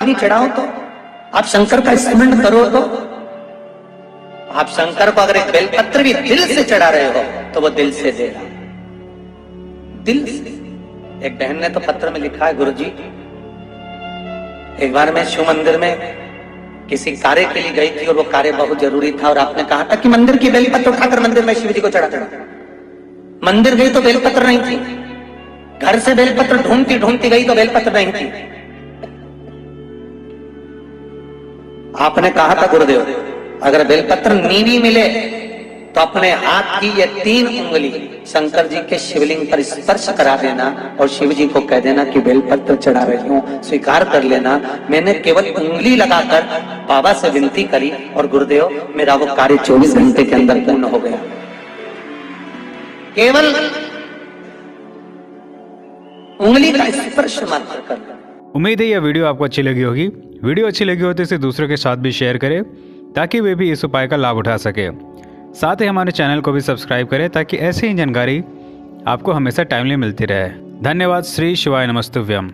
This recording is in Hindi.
नहीं चढ़ाओ तो आप शंकर का स्मरण करो तो। आप शंकर को अगर एक बेलपत्र भी दिल से चढ़ा रहे हो तो वो दिल से दे रहा। दिल से। एक बहन ने तो पत्र में लिखा है गुरु जी एक बार मैं शिव मंदिर में किसी कार्य के लिए गई थी और वो कार्य बहुत ज़रूरी था, और आपने कहा था कि मंदिर की बेलपत्र उठाकर मंदिर में शिव जी को चढ़ा चढ़ा मंदिर गई तो बेलपत्र नहीं थी। घर से बेलपत्र ढूंढती ढूंढती गई तो बेलपत्र नहीं थी। आपने कहा था गुरुदेव, अगर बेलपत्र नीवी मिले तो अपने हाथ की ये तीन उंगली शंकर जी के शिवलिंग पर स्पर्श करा देना और शिव जी को कह देना कि बेलपत्र चढ़ा रही हूँ स्वीकार कर लेना। मैंने केवल उंगली लगाकर बाबा से विनती करी और गुरुदेव, मेरा वो कार्य 24 घंटे के अंदर पूर्ण हो गया। केवल उंगली का स्पर्श मात्र कर। उम्मीद है यह वीडियो आपको अच्छी लगी होगी। वीडियो अच्छी लगी हो तो इसे दूसरों के साथ भी शेयर करें, ताकि वे भी इस उपाय का लाभ उठा सके। साथ ही हमारे चैनल को भी सब्सक्राइब करें, ताकि ऐसी ही जानकारी आपको हमेशा टाइमली मिलती रहे। धन्यवाद, श्री शिवाय नमस्तुभ्यम।